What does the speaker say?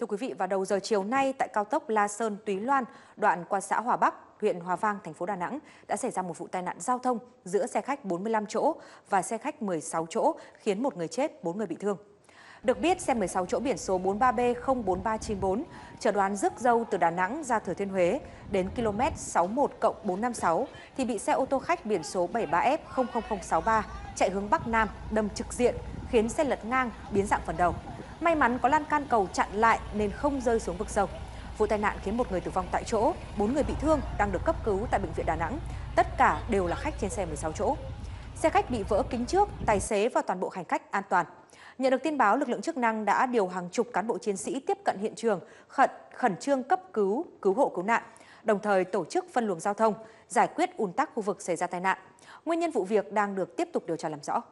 Thưa quý vị, vào đầu giờ chiều nay tại cao tốc La Sơn Túy Loan, đoạn qua xã Hòa Bắc, huyện Hòa Vang, thành phố Đà Nẵng đã xảy ra một vụ tai nạn giao thông giữa xe khách 45 chỗ và xe khách 16 chỗ khiến một người chết, 4 người bị thương. Được biết, xe 16 chỗ biển số 43B04394 chở đoàn rước dâu từ Đà Nẵng ra Thừa Thiên Huế đến km 61 456 thì bị xe ô tô khách biển số 73F00063 chạy hướng Bắc Nam đâm trực diện khiến xe lật ngang biến dạng phần đầu. May mắn có lan can cầu chặn lại nên không rơi xuống vực sâu. Vụ tai nạn khiến một người tử vong tại chỗ, bốn người bị thương đang được cấp cứu tại bệnh viện Đà Nẵng. Tất cả đều là khách trên xe 16 chỗ. Xe khách bị vỡ kính trước, tài xế và toàn bộ hành khách an toàn. Nhận được tin báo, lực lượng chức năng đã điều hàng chục cán bộ chiến sĩ tiếp cận hiện trường, khẩn khẩn trương cấp cứu, cứu hộ cứu nạn, đồng thời tổ chức phân luồng giao thông, giải quyết ùn tắc khu vực xảy ra tai nạn. Nguyên nhân vụ việc đang được tiếp tục điều tra làm rõ.